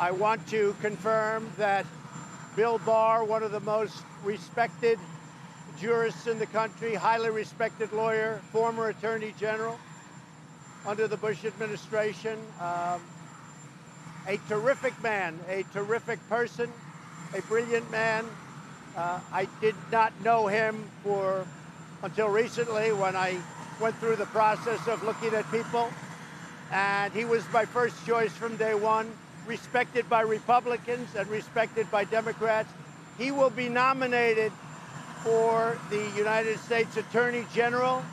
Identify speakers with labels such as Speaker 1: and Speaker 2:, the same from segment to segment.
Speaker 1: I want to confirm that Bill Barr, one of the most respected jurists in the country, highly respected lawyer, former attorney general under the Bush administration, um, a terrific man, a terrific person, a brilliant man. Uh, I did not know him for until recently when I went through the process of looking at people. And he was my first choice from day one, respected by Republicans and respected by Democrats. He will be nominated for the United States Attorney General,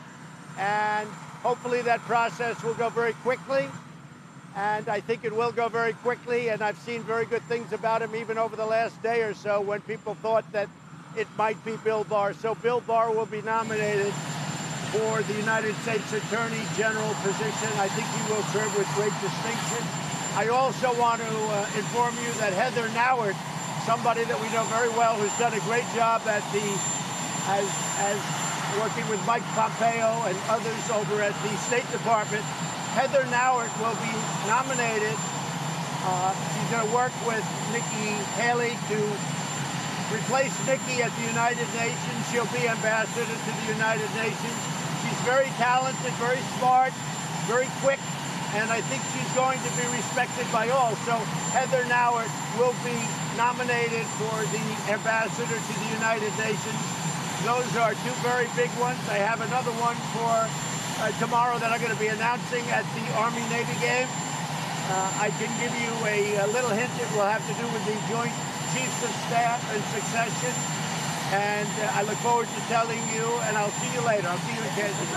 Speaker 1: and hopefully that process will go very quickly. And I think it will go very quickly, and I've seen very good things about him even over the last day or so when people thought that it might be Bill Barr. So Bill Barr will be nominated for the United States Attorney General position. I think he will serve with great distinction. I also want to uh, inform you that Heather Nauert, somebody that we know very well, who's done a great job at the as as working with Mike Pompeo and others over at the State Department. Heather Nauert will be nominated. Uh, she's going to work with Nikki Haley to replace Nikki at the United Nations. She'll be ambassador to the United Nations. She's very talented, very smart, very quick, and I think she's going to be respected by all. So Heather Nauert will be nominated for the ambassador to the United Nations. Those are two very big ones. I have another one for uh, tomorrow that I'm going to be announcing at the Army-Navy game. Uh, I can give you a, a little hint. It will have to do with the Joint Chiefs of Staff and succession. And uh, I look forward to telling you, and I'll see you later. I'll see you in Kansas.